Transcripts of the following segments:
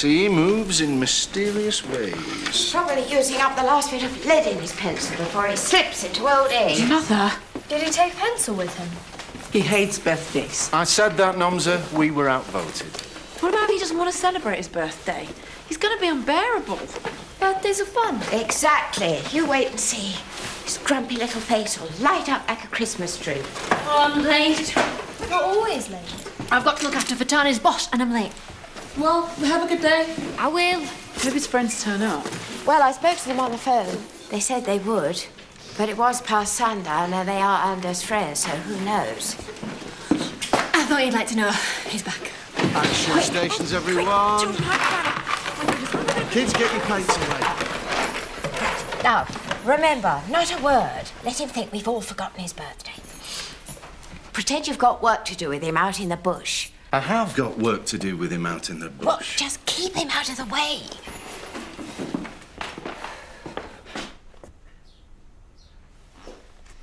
Duplessis moves in mysterious ways. Probably using up the last bit of lead in his pencil before he slips into old age. Mother. Did he take pencil with him? He hates birthdays. I said that, Nomsa. We were outvoted. What about if he doesn't want to celebrate his birthday? He's going to be unbearable. Birthdays are fun. Exactly. You wait and see. His grumpy little face will light up like a Christmas tree. Oh, I'm late. You're always late. I've got to look after Fatani's boss, and I'm late. Well, have a good day. I will. Hope his friends turn up. Well, I spoke to them on the phone. They said they would. But it was past sundown and they are Anders' friends, so who knows? I thought you'd like to know. He's back. Action stations, everyone. Kids, get your paints away. Now, remember, not a word. Let him think we've all forgotten his birthday. Pretend you've got work to do with him out in the bush. I have got work to do with him out in the bush. Well, just keep him out of the way.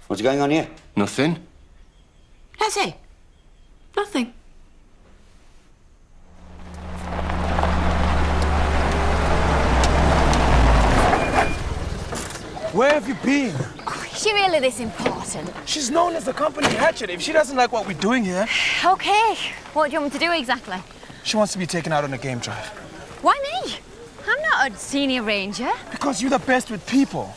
What's going on here? Nothing. Nothing. Nothing. Where have you been? Is she really this important? She's known as the company hatchet. If she doesn't like what we're doing here, Okay. What do you want me to do exactly? she wants to be taken out on a game drive. Why me? I'm not a senior ranger. Because you're the best with people.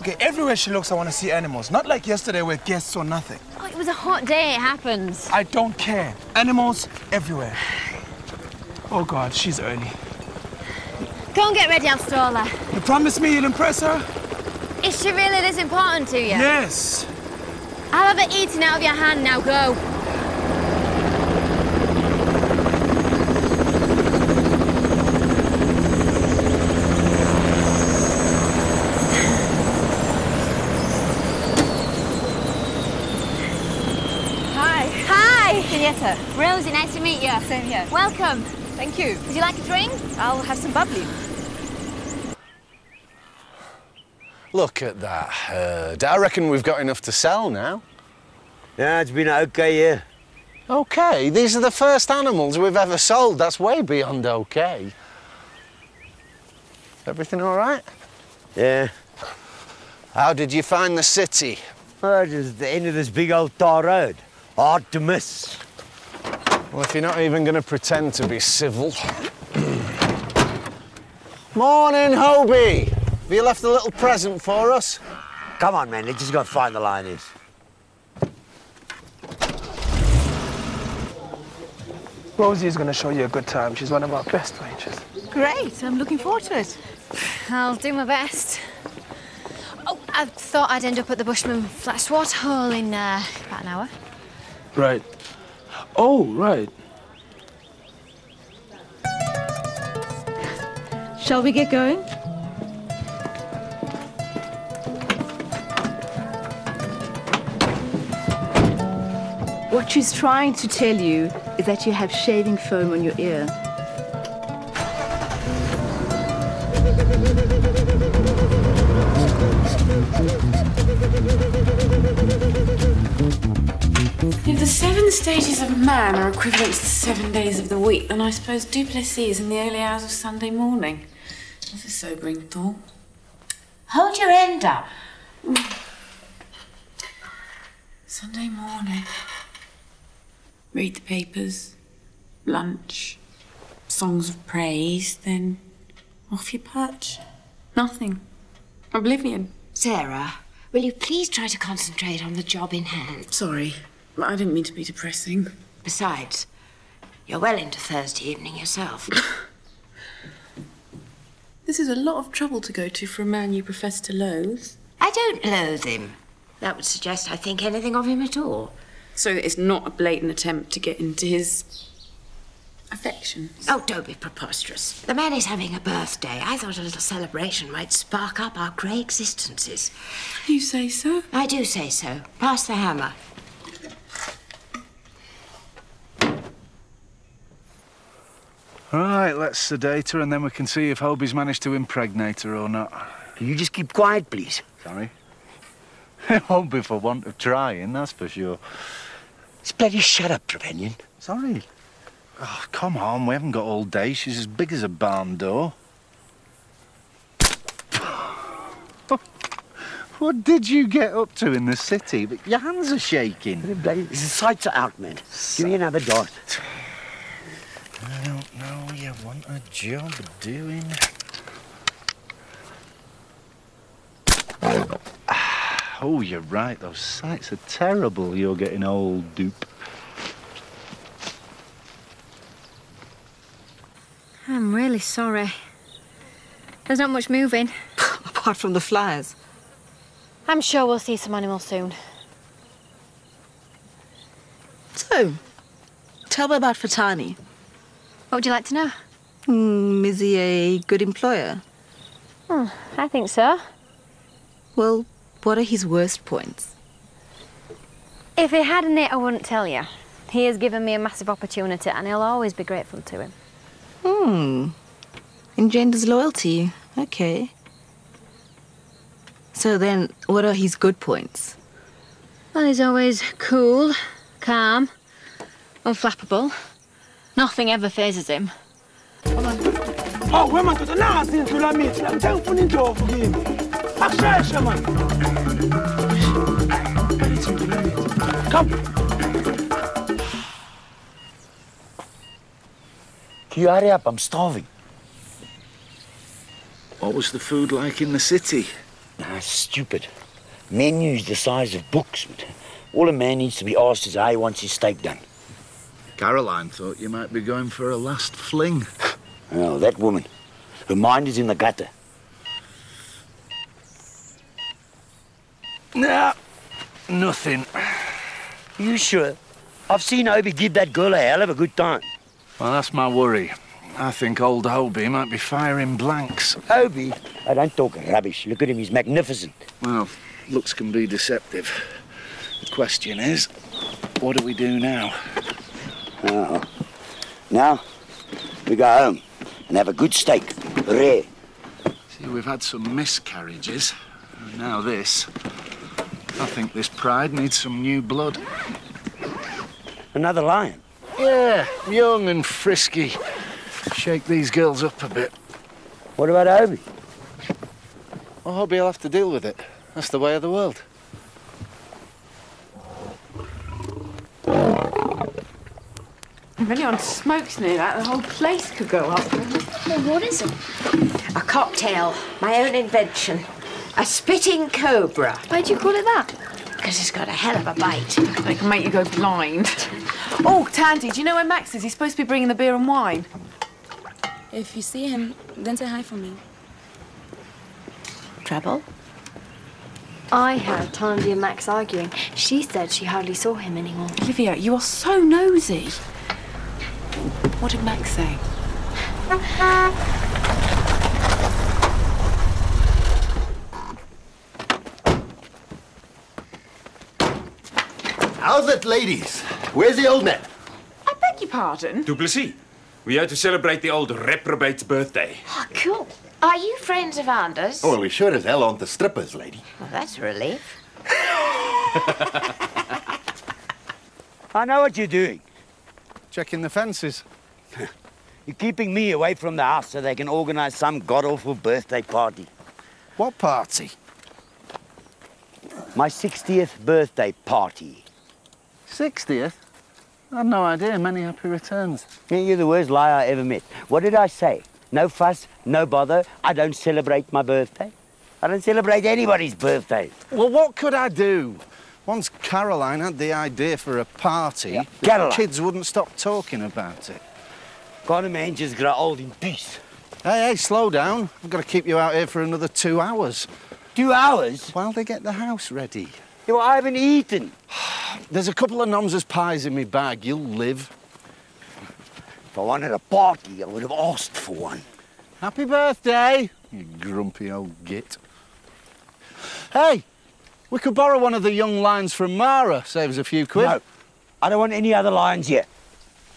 Okay, everywhere she looks, I want to see animals. Not like yesterday where guests saw nothing. Oh, it was a hot day. It happens. I don't care. Animals everywhere. Oh God, she's early. Go and get ready. I'll stall her. You promise me you'll impress her? Is she really this important to you? Yes. I'll have it eaten out of your hand. Now go. Hi. Hi. Henrietta. Rosie, nice to meet you. Same here. Welcome. Thank you. Would you like a drink? I'll have some bubbly. Look at that uh, herd. I reckon we've got enough to sell now. Yeah, it's been okay here. Okay, these are the first animals we've ever sold. That's way beyond okay. Everything all right? Yeah. How did you find the city? Oh, just the end of this big old tar road. Hard to miss. Well, if you're not even going to pretend to be civil. Morning, Hobie. Have you left a little present for us? Come on, man, let's just go find the lioness. Rosie is going to show you a good time. She's one of our best rangers. Great. I'm looking forward to it. I'll do my best. Oh, I thought I'd end up at the Bushman Flats Waterhole in uh, about an hour. Right. Oh, right. Shall we get going? What she's trying to tell you is that you have shaving foam on your ear. If the seven stages of man are equivalent to the seven days of the week, then I suppose Duplessis is in the early hours of Sunday morning. That's a sobering thought. Hold your end up. Sunday morning. Read the papers, lunch, songs of praise, then off your perch. Nothing. Oblivion. Sarah, will you please try to concentrate on the job in hand? Sorry, I didn't mean to be depressing. Besides, you're well into Thursday evening yourself. This is a lot of trouble to go to for a man you profess to loathe. I don't loathe him. That would suggest I think anything of him at all. So it's not a blatant attempt to get into his affections. Oh, don't be preposterous. The man is having a birthday. I thought a little celebration might spark up our grey existences. You say so? I do say so. Pass the hammer. Right, let's sedate her and then we can see if Hobie's managed to impregnate her or not. Can you just keep quiet, please? Sorry. It won't be for want of trying, that's for sure. Just bloody shut up, Trevanion. Sorry. Oh, come on, we haven't got all day. She's as big as a barn door. what did you get up to in the city? But Your hands are shaking. It's the sights are out, man. Give me another dart. I don't know. You want a job doing? Ah. Oh, you're right. Those sights are terrible. You're getting old, dupe. I'm really sorry. There's not much moving. Apart from the flies. I'm sure we'll see some animals soon. So, tell me about Fatani. What would you like to know? Hmm, is he a good employer? Hmm, I think so. Well, what are his worst points? If he hadn't it, I wouldn't tell you. He has given me a massive opportunity and I'll always be grateful to him. Hmm. Engenders loyalty. Okay. So then, what are his good points? Well, he's always cool, calm, unflappable. Nothing ever phases him. Oh, where man to the last thing to la meet? I'm telling you to forgive me. Akshay, man. Come. Can you hurry up? I'm starving. What was the food like in the city? Nah, stupid. Menus the size of books. All a man needs to be asked is how he wants his steak done. Caroline thought you might be going for a last fling. Oh, that woman. Her mind is in the gutter. Nah, nothing. You sure? I've seen Obi give that girl a hell of a good time. Well, that's my worry. I think old Hobie might be firing blanks. Obi? I don't talk rubbish. Look at him, he's magnificent. Well, looks can be deceptive. The question is, what do we do now? Oh. Now, we go home and have a good steak. Rare. See, we've had some miscarriages. And now this. I think this pride needs some new blood. Another lion. Yeah, young and frisky. Shake these girls up a bit. What about Obi? Well, Hobie will have to deal with it. That's the way of the world. If anyone smokes near that, the whole place could go up. Well, what is it? A cocktail, my own invention. A spitting cobra. Why do you call it that? Because it's got a hell of a bite. It can make you go blind. Oh, Tandy, do you know where Max is? He's supposed to be bringing the beer and wine. If you see him, then say hi for me. Trouble? I heard Tandy and Max arguing. She said she hardly saw him anymore. Olivia, you are so nosy. What did Max say? How's it, ladies? Where's the old man? I beg your pardon? Duplessis, we are to celebrate the old reprobate's birthday. Oh, cool. Are you friends of Anders? Oh, well, we sure as hell aren't the strippers, lady. Well, that's a relief. I know what you're doing. Checking the fences. You're keeping me away from the house so they can organize some god-awful birthday party. What party? My 60th birthday party. 60th? I had no idea. Many happy returns. Yeah, You're the worst liar I ever met. What did I say? No fuss, no bother. I don't celebrate my birthday. I don't celebrate anybody's birthday. Well, what could I do? Once Caroline had the idea for a party, the kids wouldn't stop talking about it. Can't a man just grow old in peace? Hey, hey, slow down. I've got to keep you out here for another two hours. Two hours? While they get the house ready. Yeah, well, I haven't eaten. There's a couple of Nomsa's pies in my bag. You'll live. If I wanted a party, I would have asked for one. Happy birthday, you grumpy old git. Hey, we could borrow one of the young lions from Mara. Saves a few quid. No, I don't want any other lions here.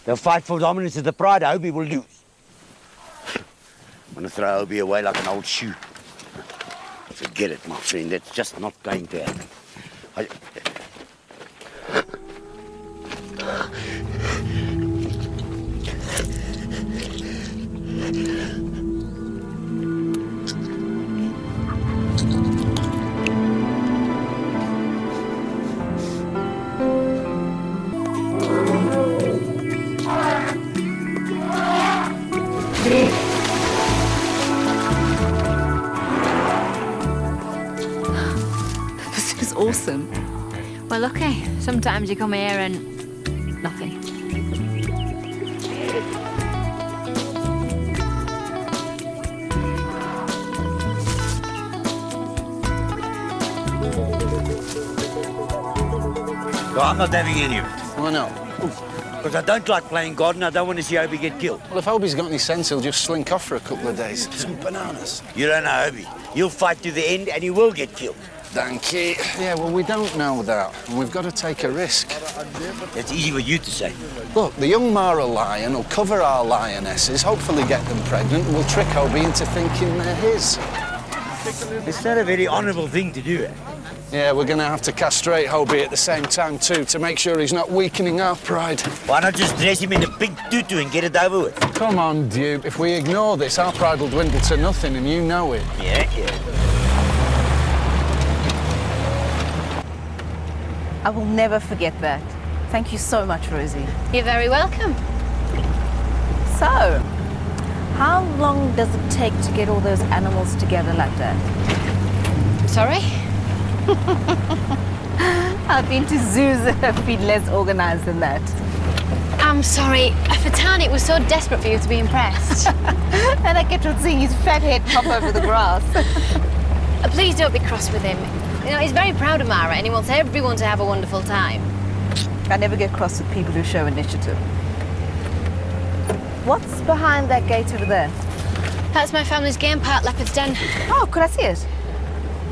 They'll fight for dominance of the pride. Obi will lose. I'm gonna throw Obi away like an old shoe. Forget it, my friend. That's just not going to happen. はい。I... Well, okay. Sometimes you come here and nothing. No, I'm not having any of it. Oh, Why not? Because I don't like playing God and I don't want to see Obi get killed. Well, if Obi's got any sense, he'll just slink off for a couple of days. Some bananas. You don't know Obi. He'll fight to the end and he will get killed. Danke. Yeah, well, we don't know that, and we've got to take a risk. It's easy for you to say. Look, the young Mara lion will cover our lionesses, hopefully get them pregnant, and we'll trick Hobie into thinking they're his. It's not a very honourable thing to do. Eh? Yeah, we're going to have to castrate Hobie at the same time, too, to make sure he's not weakening our pride. Why not just dress him in a pink tutu and get it over with? Come on, Duke. If we ignore this, our pride will dwindle to nothing, and you know it. Yeah, yeah. I will never forget that. Thank you so much, Rosie. You're very welcome. So, how long does it take to get all those animals together like that? Sorry? I've been to zoos that have been less organized than that. I'm sorry. Fatani it was so desperate for you to be impressed. and I kept on seeing his fat head pop over the grass. Please don't be cross with him. You know, he's very proud of Mara and he wants everyone to have a wonderful time. I never get cross with people who show initiative. What's behind that gate over there? That's my family's game park, Leopard's Den. Oh, could I see it?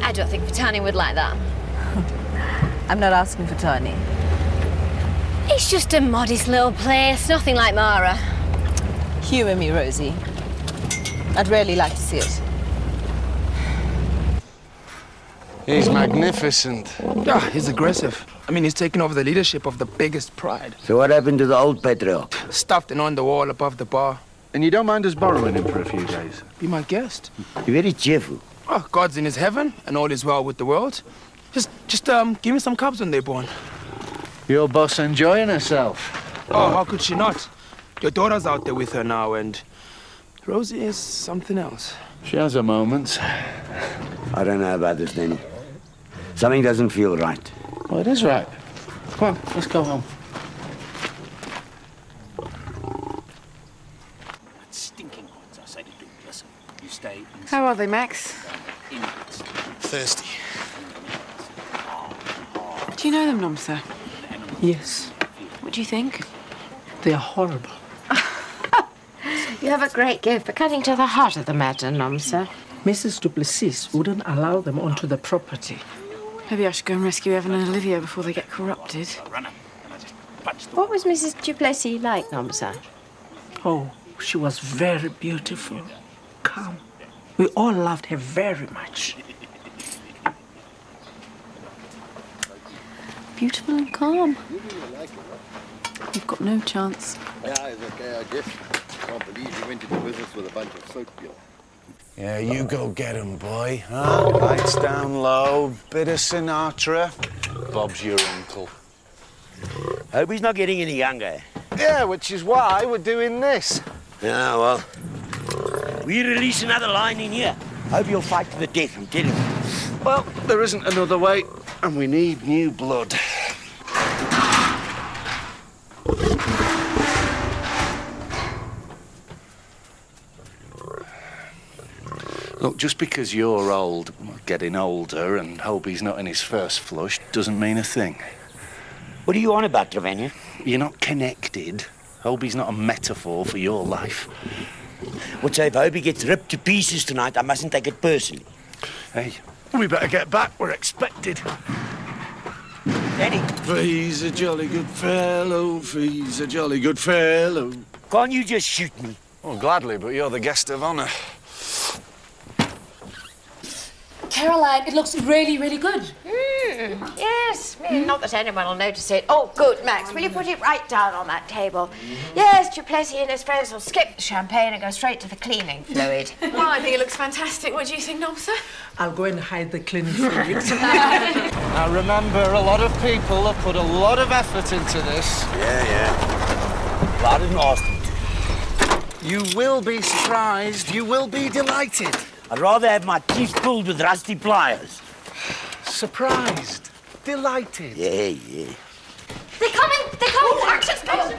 I don't think Fatani would like that. I'm not asking for Tony. It's just a modest little place, nothing like Mara. Humour me, Rosie. I'd really like to see it. He's magnificent. Yeah, he's aggressive. I mean, he's taken over the leadership of the biggest pride. So what happened to the old patriarch? Stuffed and on the wall above the bar. And you don't mind us borrowing him for a few days? Be my guest. You're very cheerful. Oh, God's in his heaven, and all is well with the world. Just, just um, give me some cubs when they're born. Your boss enjoying herself. Oh, how could she not? Your daughter's out there with her now, and Rosie is something else. She has her moments. I don't know about this, Danny. Something doesn't feel right. Well, it is right. Come on, let's go home. Stinking ones, I say to do. Listen, you stay inside. How are they, Max? Thirsty. Do you know them, Nomsa? Yes, What do you think? they are horrible. You have a great gift for cutting to the heart of the matter, Nomsa. Mrs. Duplessis wouldn't allow them onto the property. Maybe I should go and rescue Evan and Olivia before they get corrupted. What was Mrs. Duplessis like, Nomsa? Oh, she was very beautiful. Calm. We all loved her very much. Beautiful and calm. You've got no chance. Yeah, it's okay, I guess. Can't believe you went into business with a bunch of soap people. Yeah, you go get him, boy. Huh? Lights down low, bit of Sinatra. Bob's your uncle. Hope he's not getting any younger. Yeah, which is why we're doing this. Yeah, well. We release another line in here. Hope you'll fight to the death, I'm telling you. Well, there isn't another way, and we need new blood. Look, just because you're old, getting older, and Hobie's not in his first flush, doesn't mean a thing. What are you on about, Trevanion? You're not connected. Hobie's not a metaphor for your life. What's if Hobie gets ripped to pieces tonight, I mustn't take it personally. Hey, we better get back. We're expected. Danny, he's a jolly good fellow, he's a jolly good fellow. can't you just shoot me? Well, gladly, but you're the guest of honor. Caroline, it looks really, really good. Mm, yes, mm, not that anyone will notice it. Oh, good, Max. Will you put it right down on that table? Yes, Duplessis and his friends will skip the champagne and go straight to the cleaning fluid. Well, I think it looks fantastic. What do you think, Nomsa? I'll go and hide the cleaning fluid. Now remember, a lot of people have put a lot of effort into this. Yeah, yeah. I didn't ask them to. You will be surprised. You will be delighted. I'd rather have my teeth pulled with rusty pliers. Surprised. delighted. Yeah, yeah. They're coming! They're coming! Action's coming!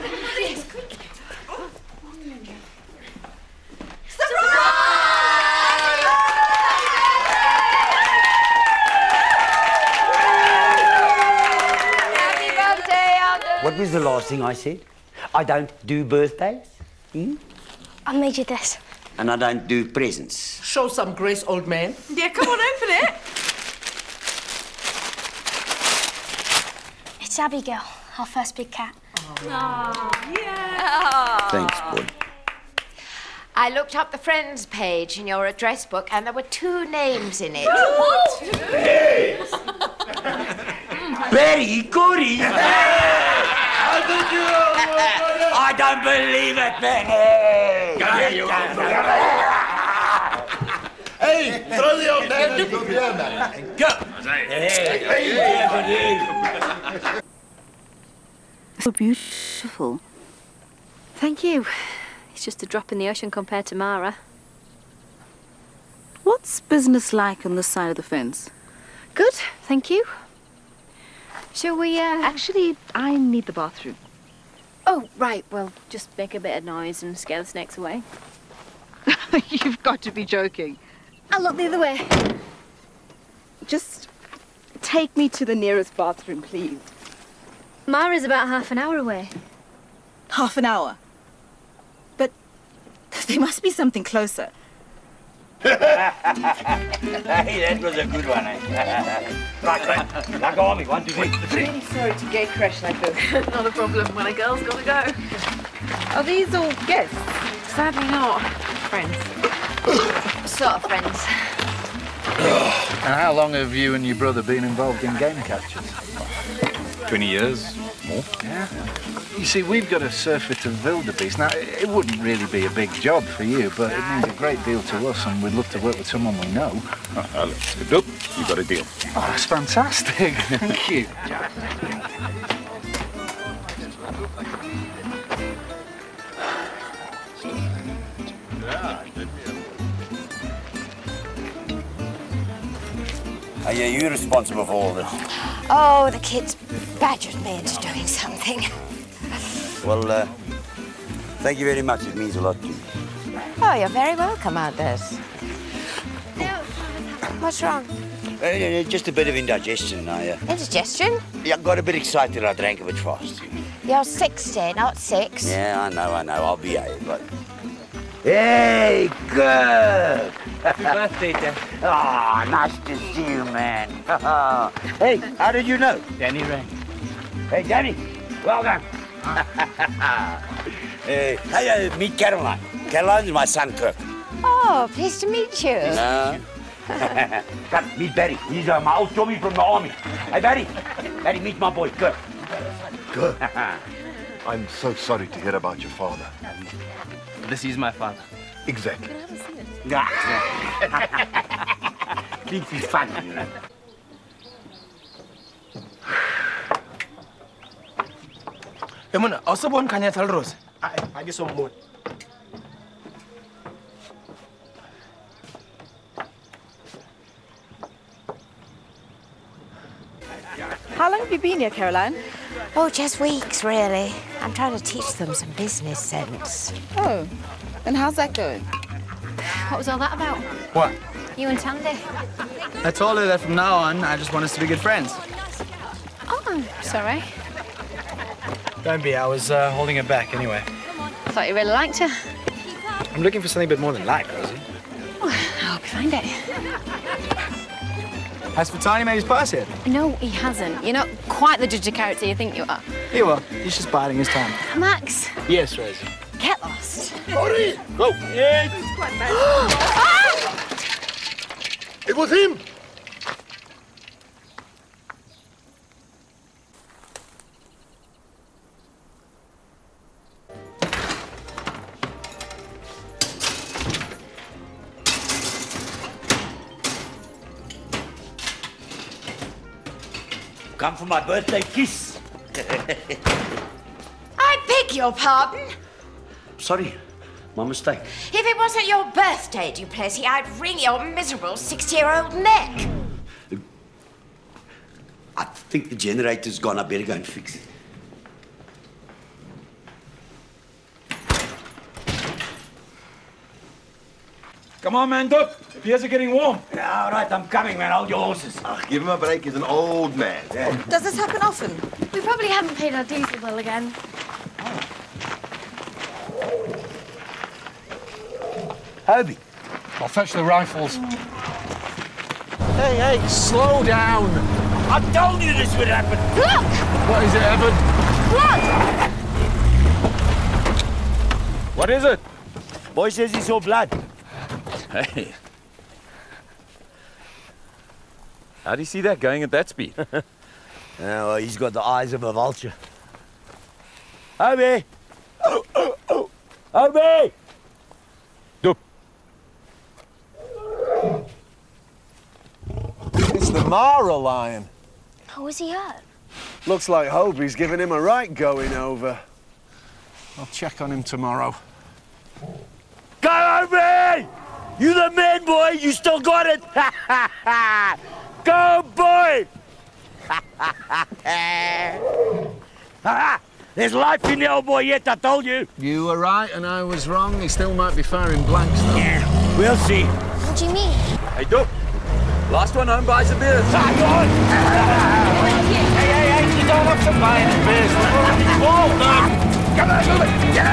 Happy birthday, Alden. What was the last thing I said? I don't do birthdays. Hmm? I made you this. And I don't do presents. Show some grace, old man. Yeah, come on, open it. It's Abigail, our first big cat. Oh, yeah. Thanks, boy. I looked up the friends page in your address book and there were two names in it. Betty Goody! I don't believe it, Benny! Hey, throw the old man into the beer, man. Go! So beautiful. Thank you. It's just a drop in the ocean compared to Mara. What's business like on this side of the fence? Good, thank you. Shall we, uh... Actually, I need the bathroom. Oh, right, well, just make a bit of noise and scare the snakes away. You've got to be joking. I'll look the other way. Just take me to the nearest bathroom, please. Mara's about half an hour away. Half an hour. But there must be something closer. Hey, that was a good one, eh? right, right. Now go on me. One, two, three. Really sorry to gate crash like this. Not a problem when a girl's gotta go. Are these all guests? Sadly not. Friends. Sort of friends. And how long have you and your brother been involved in game captures? 20 years, more. Yeah. You see, we've got a surfeit of wildebeest. Now, it it wouldn't really be a big job for you, but it means a great deal to us, and we'd love to work with someone we know. Oh, Alex, look, you got a deal. Oh, that's fantastic. Thank you. Are you, you responsible for all this? Oh, the kids badgered me into doing something. Well, uh, thank you very much. It means a lot to me. Oh, you're very welcome, Anders. What's wrong? Uh, uh, just a bit of indigestion. I, uh, Indigestion? yeah, got a bit excited. I drank a bit fast. You're 60, not six. Yeah, I know, I know. I'll behave, but... Hey, good! Happy birthday, Dan. Ah, nice to see you, man. hey, how did you know? Danny rang. Hey, Danny, well done. hey, hey, uh, meet Caroline. Caroline's my son, Kirk. Oh, pleased to meet you. No. Come, meet Barry. He's uh, my old Tommy from the army. Hey, Barry. Barry, meet my boy, Kirk. Good. I'm so sorry to hear about your father. This is my father. Exactly. Thinks he's funny, you know. Emuna, ausubon kanya tal rose. Ai, agi som mot. How long have you been here, Caroline? Oh, just weeks, really. I'm trying to teach them some business sense. Oh, and how's that going? What was all that about? What? You and Tandy? I told her that from now on, I just want us to be good friends. Oh, I'm sorry. Don't be, I was uh, holding her back anyway. I thought you really liked her. I'm looking for something a bit more than like, Rosie. Oh, I hope you find it. Has Fatani made his pass yet? No, he hasn't. You're not quite the judge of character you think you are. He will. He's just biding his time. Max, Yes, Rosie. get lost. Hurry! Go! It was him! For my birthday kiss. I beg your pardon. Sorry, my mistake. If it wasn't your birthday, Duplessis, I'd wring your miserable 60-year-old neck. I think the generator's gone. I better go and fix it. Come on, man, duck. The ears are getting warm. Yeah, all right, I'm coming, man. Hold your horses. Give him a break. He's an old man. Does this happen often? We probably haven't paid our diesel bill again. Hobie. I'll fetch the rifles. Hey, hey, slow down. I told you this would happen. Look! What is it, Evan? Blood! What is it? Boy says he saw blood. Hey. How do you see that going at that speed? Yeah, well, he's got the eyes of a vulture. Hobie! Oh, oh, oh! Hobie! Doop. It's the Mara lion. Oh, How was he hurt? Looks like Hobie's giving him a right going over. I'll check on him tomorrow. Go, Hobie! You the man, boy! You still got it! Go, boy! Ha ha! There's life in the old boy yet, I told you. You were right and I was wrong. He still might be firing blanks, though. Yeah, we'll see. What do you mean? Hey, Doop. Last one home buys a beer. Ah, go on! Hey, hey, hey, you don't have to buy any beers. We're already full. Come on, come on! Yeah,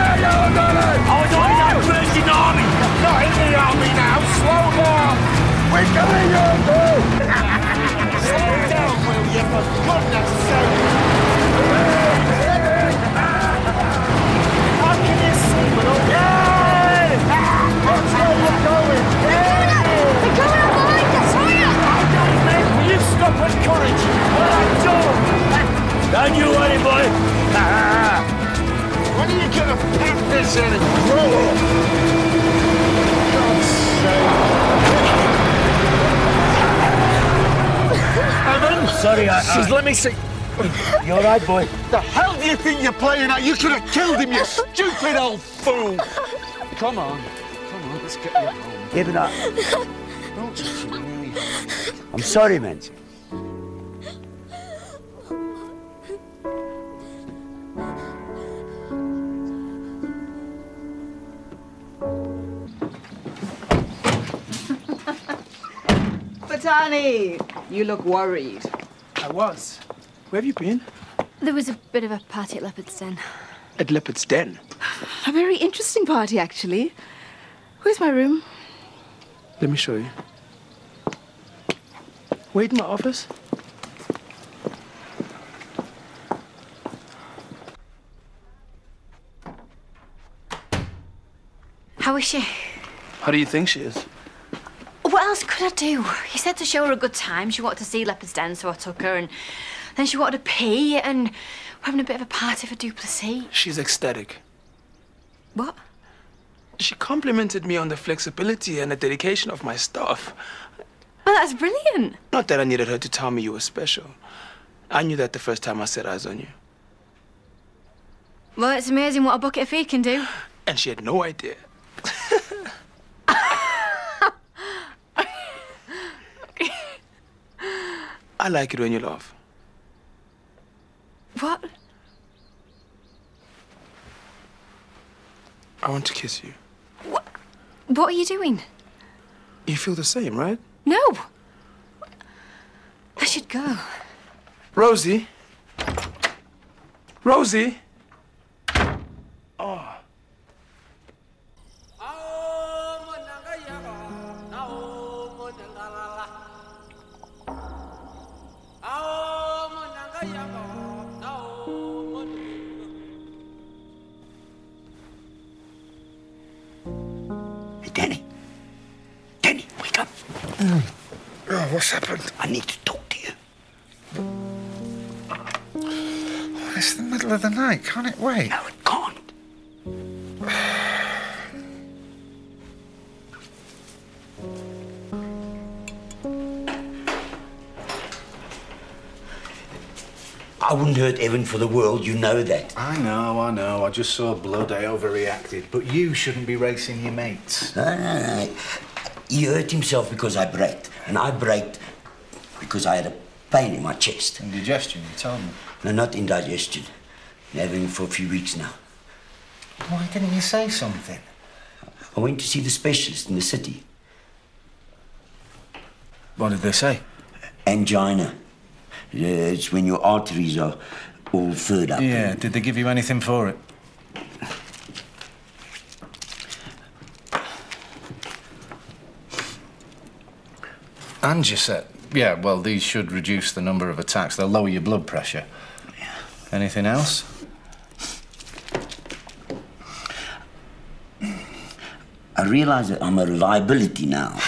Sorry, I... Let me see. You all right, boy? The hell do you think you're playing at? You could have killed him, you stupid old fool! Come on. Come on, let's get you home. Yeah, but I... Don't touch him, really. I'm sorry, man. Fatani, you look worried. I was. Where have you been? There was a bit of a party at Leopard's Den. At Leopard's Den. A very interesting party, actually. Where's my room? Let me show you. Wait in my office. How is she? How do you think she is? What else could I do? He said to show her a good time. She wanted to see Leopard's Den, so I took her, and then she wanted to pee, and we're having a bit of a party for Duplessis. She's ecstatic. What? She complimented me on the flexibility and the dedication of my staff. Well, that's brilliant. Not that I needed her to tell me you were special. I knew that the first time I set eyes on you. Well, it's amazing what a bucket of feed can do. And she had no idea. I like it when you laugh. What? I want to kiss you. What What are you doing? You feel the same, right? No. I should go. Rosie? Rosie? Oh. What's happened? I need to talk to you. It's the middle of the night. Can't it wait? No, it can't. I wouldn't hurt Evan for the world, you know that. I know, I know. I just saw blood. I overreacted. But you shouldn't be racing your mates. No, no, no. He hurt himself because I braked, and I braked because I had a pain in my chest. Indigestion, you told me. No, not indigestion. Been having it for a few weeks now. Why didn't you say something? I went to see the specialist in the city. What did they say? Angina. It's when your arteries are all furred up. Yeah, did they give you anything for it? Angiset. Yeah, well, these should reduce the number of attacks. They'll lower your blood pressure. Anything else? I realise that I'm a liability now.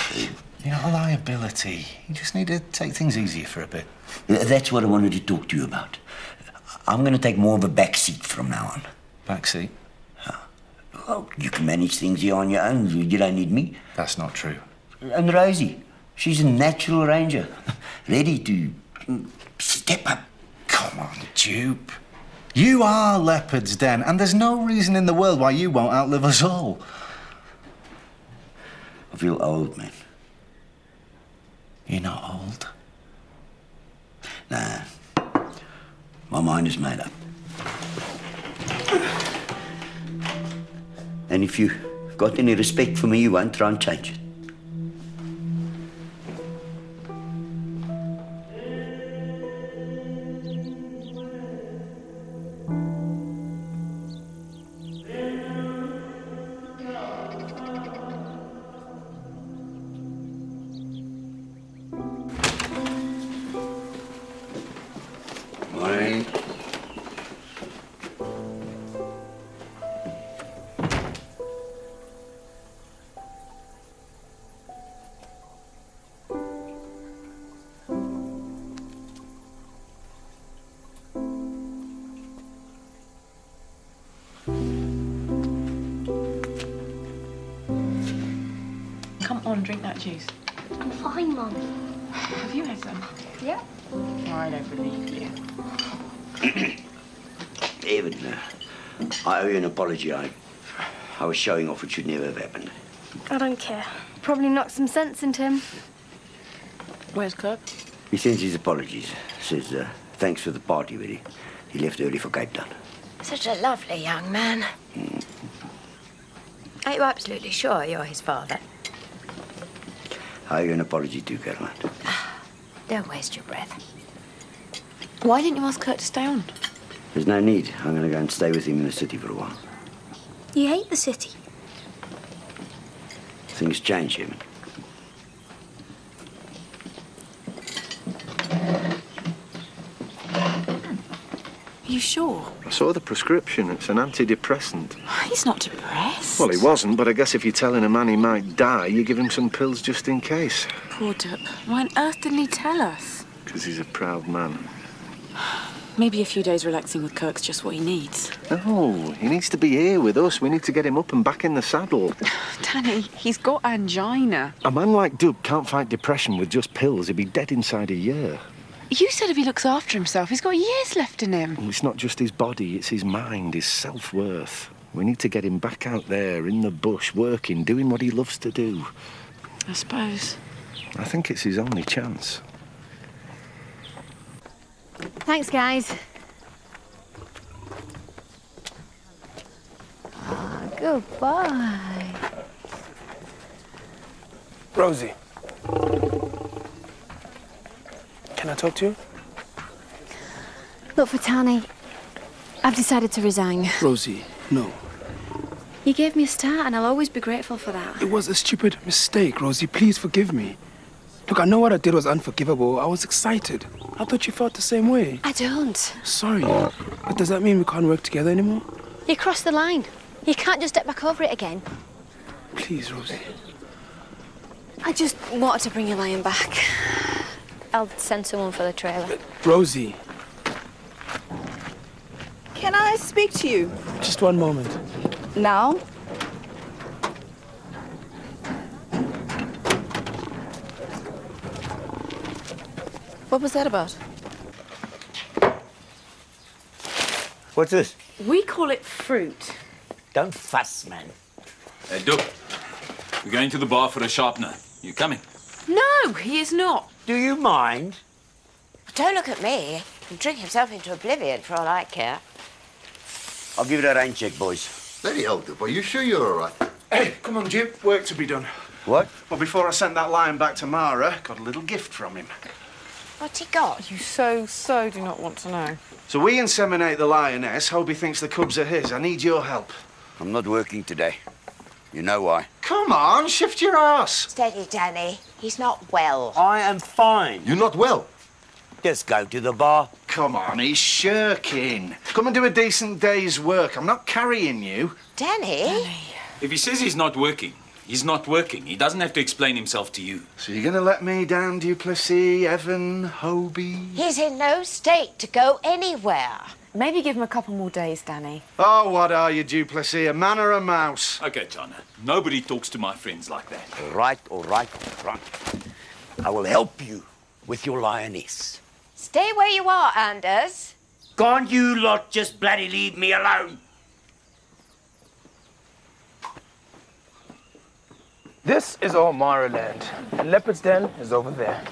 You're not a liability. You just need to take things easier for a bit. That's what I wanted to talk to you about. I'm going to take more of a back seat from now on. Back seat? Well, you can manage things here on your own. You you don't need me. That's not true. And Rosie, she's a natural ranger, ready to step up. Come on, Dupe. You are Leopard's Den, and there's no reason in the world why you won't outlive us all. I feel old, man. You're not old. Nah. My mind is made up. And if you've got any respect for me, you won't try and change it. You. I, I was showing off, which should never have happened. I don't care. Probably knocked some sense into him. Where's Kirk? He sends his apologies. Says uh, thanks for the party, but he, he left early for Cape Town. Such a lovely young man. Are you absolutely sure you're his father? I owe you an apology too, Caroline. Don't waste your breath. Why didn't you ask Kurt to stay on? There's no need. I'm going to go and stay with him in the city for a while. You hate the city. Things change, Evan. You sure? I saw the prescription. It's an antidepressant. He's not depressed. Well, he wasn't, but I guess if you're telling a man he might die, you give him some pills just in case. Poor Dup. Why on earth didn't he tell us? Because he's a proud man. Maybe a few days relaxing with Kirk's just what he needs. No, he needs to be here with us. We need to get him up and back in the saddle. Danny, he's got angina. A man like Dub can't fight depression with just pills. He'd be dead inside a year. You said if he looks after himself, he's got years left in him. It's not just his body, it's his mind, his self worth. We need to get him back out there in the bush, working, doing what he loves to do. I suppose. I think it's his only chance. Thanks, guys. Ah, goodbye. Rosie. Can I talk to you? Look, for Tani, I've decided to resign. Rosie, no. You gave me a start, and I'll always be grateful for that. It was a stupid mistake, Rosie. Please forgive me. Look, I know what I did was unforgivable. I was excited. I thought you felt the same way. I don't. Sorry. But does that mean we can't work together anymore? You crossed the line. You can't just step back over it again. Please, Rosie. I just wanted to bring your lion back. I'll send someone for the trailer. Uh, Rosie, Can I speak to you? just one moment. Now? What was that about? What's this? We call it fruit. Don't fuss, man. Hey, Duke. We're going to the bar for a sharpener. You coming? No, he is not. Do you mind? Don't look at me. He can drink himself into oblivion for all I care. I'll give it a rain check, boys. Bloody hell, Dub, are you sure you're all right? Hey, come on, Jim. Work to be done. What? Well, before I sent that lion back to Mara, got a little gift from him. What's he got? You so, so do not want to know. So we inseminate the lioness. Hobie thinks the cubs are his. I need your help. I'm not working today. You know why? Come on, shift your ass. Steady, Danny. He's not well. I am fine. You're not well. Just go to the bar. Come on, he's shirking. Come and do a decent day's work. I'm not carrying you. Danny? If he says he's not working, he's not working. He doesn't have to explain himself to you. So you're gonna let me down, Duplessis, Evan, Hobie? He's in no state to go anywhere. Maybe give him a couple more days, Danny. Oh, what are you, Duplessis? A man or a mouse? Okay, John. Nobody talks to my friends like that. All right, all right, all right. I will help you with your lioness. Stay where you are, Anders. Can't you lot just bloody leave me alone? This is all Mara land. Leopard's Den is over there.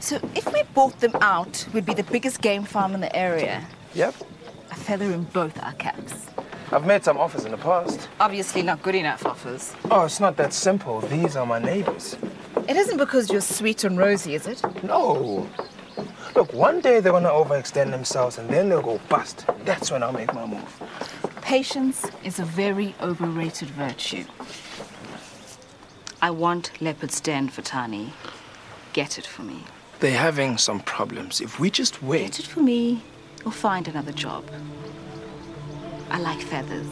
So if we bought them out, we'd be the biggest game farm in the area. Yep. A feather in both our caps. I've made some offers in the past. Obviously not good enough offers. Oh, it's not that simple. These are my neighbors. It isn't because you're sweet and rosy, is it? No. Look, one day they're gonna overextend themselves and then they'll go bust. That's when I'll make my move. Patience is a very overrated virtue. I want Leopard's Den for Tani. Get it for me. They're having some problems. If we just wait. Get it for me or find another job. I like feathers.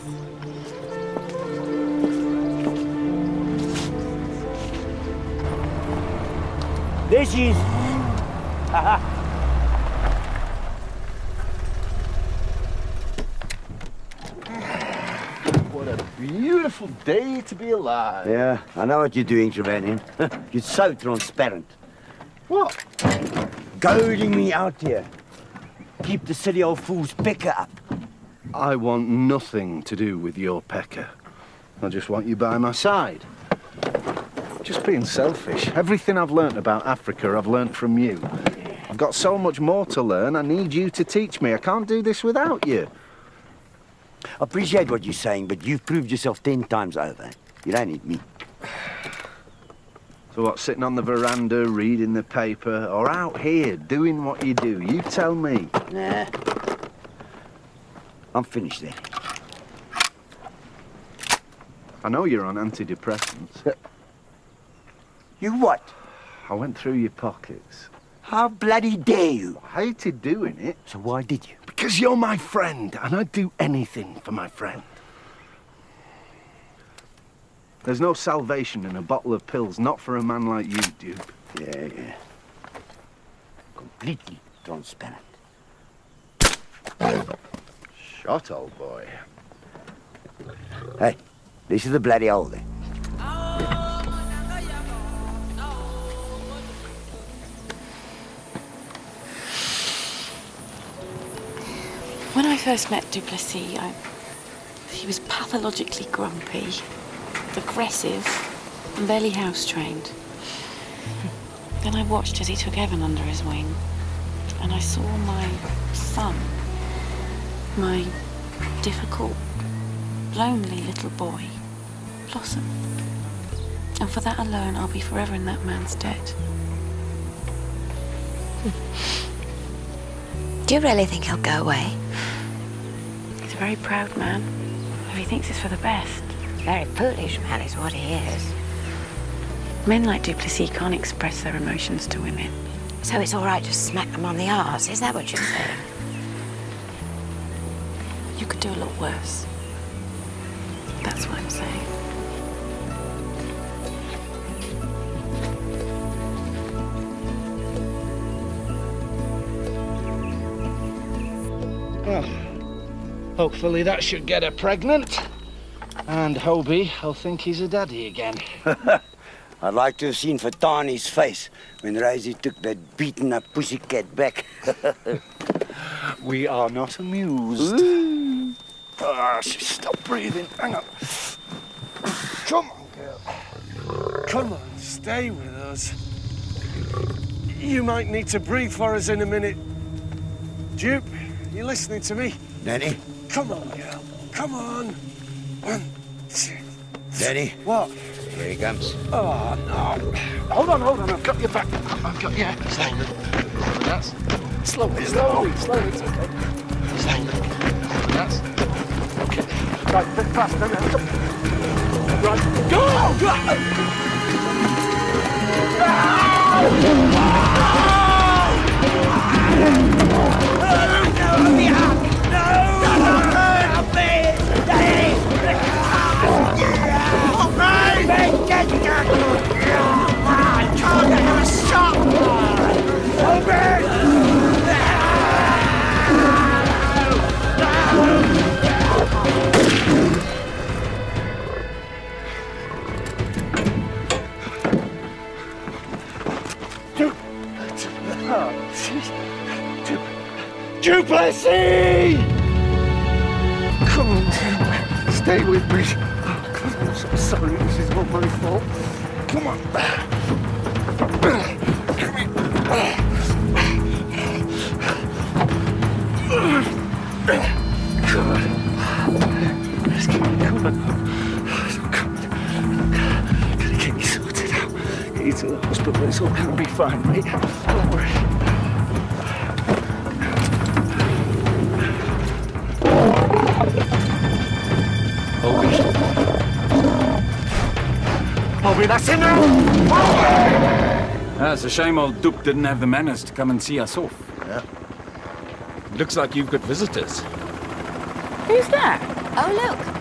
There she is. Haha. What a beautiful day to be alive. Yeah, I know what you're doing, Trevanion. you're so transparent. What? Goading me out here. Keep the silly old fool's pecker up. I want nothing to do with your pecker. I just want you by my side. Just being selfish. Everything I've learnt about Africa, I've learnt from you. I've got so much more to learn. I need you to teach me. I can't do this without you. I appreciate what you're saying, but you've proved yourself ten times over. You don't need me. So what, sitting on the veranda, reading the paper, or out here, doing what you do? You tell me. Nah. I'm finished then. I know you're on antidepressants. You what? I went through your pockets. How bloody dare you? I hated doing it. So why did you? Because you're my friend, and I'd do anything for my friend. There's no salvation in a bottle of pills, not for a man like you, Duke. Yeah, yeah. Completely transparent. Shot, old boy. Hey, this is the bloody hole first met Duplessis, I, he was pathologically grumpy, aggressive, and barely house trained. Then I watched as he took Evan under his wing, and I saw my son, my difficult, lonely little boy, blossom. And for that alone, I'll be forever in that man's debt. Do you really think he'll go away? A very proud man, who he thinks it's for the best. Very foolish man is what he is. Men like Duplessis can't express their emotions to women. So it's all right to smack them on the arse, is that what you're saying? You could do a lot worse. That's what I'm saying. Hopefully that should get her pregnant. And Hobie, I'll think he's a daddy again. I'd like to have seen Fatani's face when Rosie took that beaten up pussycat back. we are not amused. Ah, she's stop breathing. Hang on. Come on, girl. Come on, stay with us. You might need to breathe for us in a minute. Dupe, you listening to me? Danny? Come on, girl. Come on. One, two. Danny? What? Here he comes. Oh, no. Hold on, hold on. I've got your back. I've got your... Slowly. That's... Slowly, slowly, slowly. It's okay. Slowly. That's... Okay. Right, a bit faster. Right. Go! Go! Duplessis! Come on, stay with me. Oh, so sorry. This is all my fault. Come on. God. Let's get you coming. Come on. Gotta get you sorted out. Get you to the hospital. It's all gonna be fine, mate. Ah, it's a shame old Duke didn't have the manners to come and see us off. Yeah. Looks like you've got visitors. Who's that? Oh, look.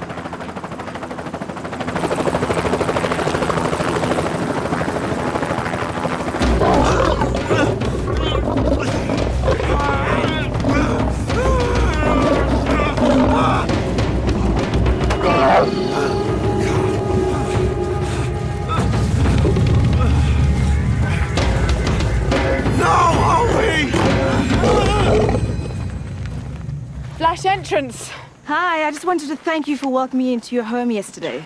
Entrance. Hi, I just wanted to thank you for welcoming me into your home yesterday.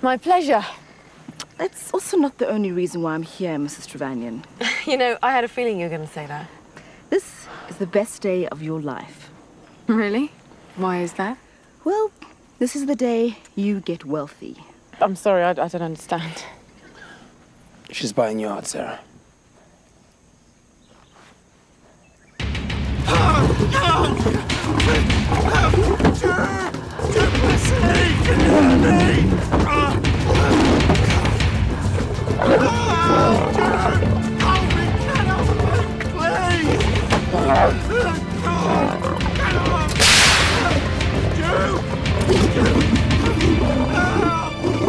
My pleasure. That's also not the only reason why I'm here, Mrs. Trevanion. You know, I had a feeling you were going to say that. This is the best day of your life. Really? Why is that? Well, this is the day you get wealthy. I'm sorry, I, I don't understand. She's buying you out, Sarah.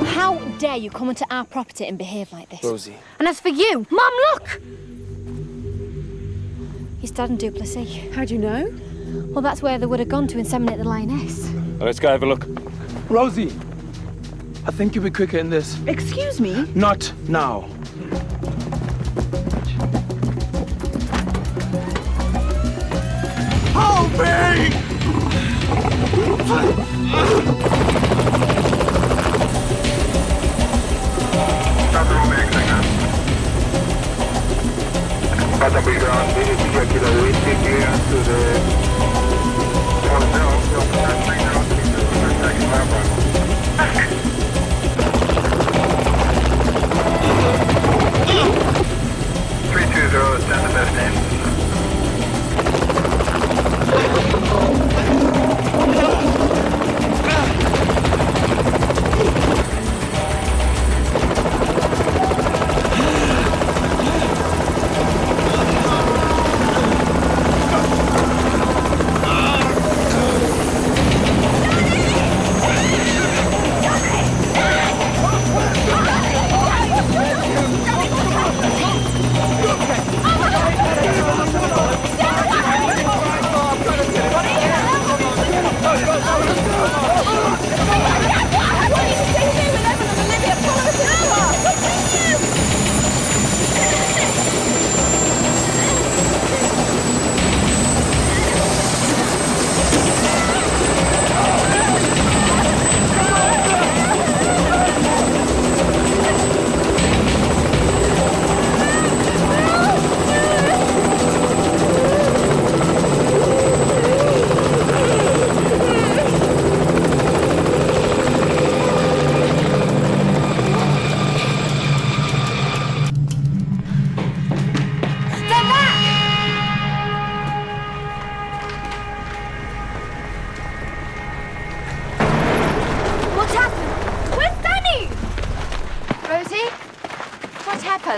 How dare you come onto our property and behave like this? Rosie. And as for you, Mum, look! He's Dad and Duplessis. How'd you know? Well, that's where they would have gone to inseminate the lioness. Let's go have a look. Rosie, I think you'll be quicker in this. Excuse me? Not now. I'm going to get to to the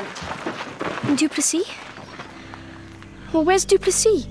happened? Duplessis? Well, where's Duplessis?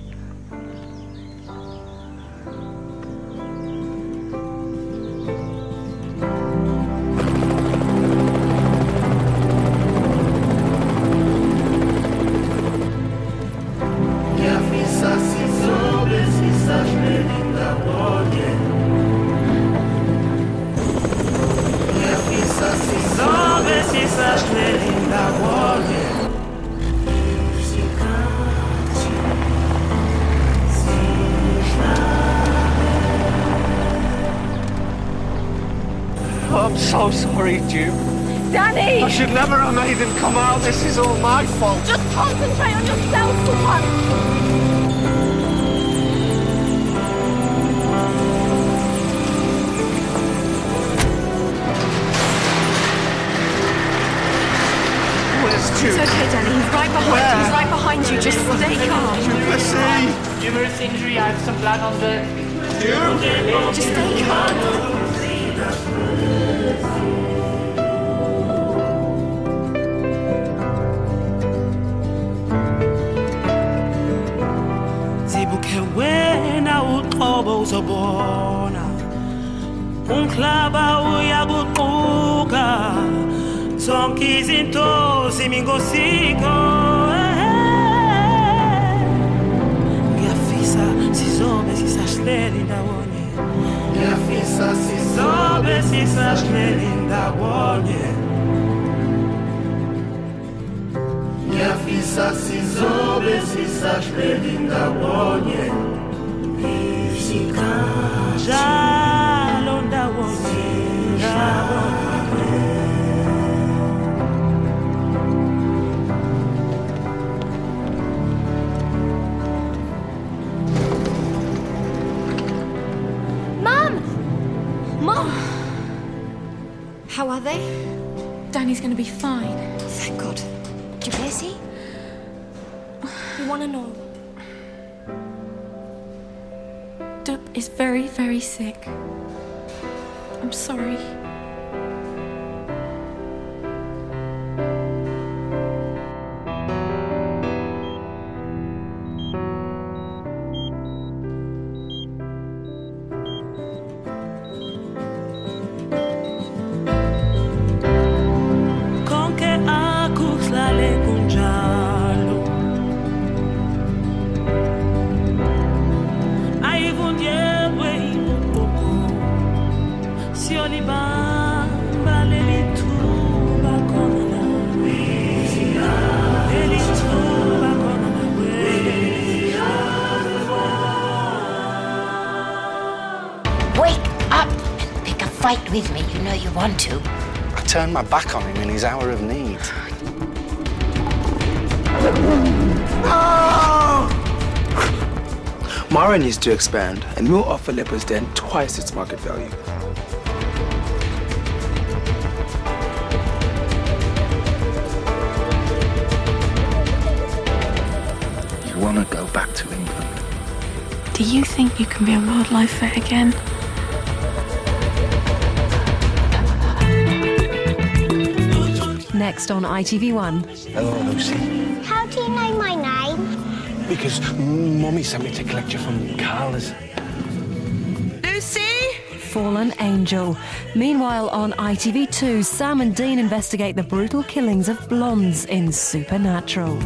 Uzobona. Umhlaba uyakuquka zonke izinto zimi ngosiko ngiyafisa sizobe sisahleli ndawonye. Ngiyafisa sizobe sisahleli ndawonye. Ngiyafisa sizobe sisahleli ndawonye How are they? Danny's gonna be fine. Thank God. Duplessis? You wanna know? Is very, very sick. I'm sorry. With me. You know you want to. I turned my back on him in his hour of need. Ah! Mara needs to expand, and we'll offer Leopard's Den twice its market value. You want to go back to England? Do you think you can be a wildlife vet again? Next on ITV1. Hello, Lucy. How do you know my name? Because Mummy sent me to collect you from Carla's. Lucy? Fallen Angel. Meanwhile, on ITV2, Sam and Dean investigate the brutal killings of blondes in Supernatural.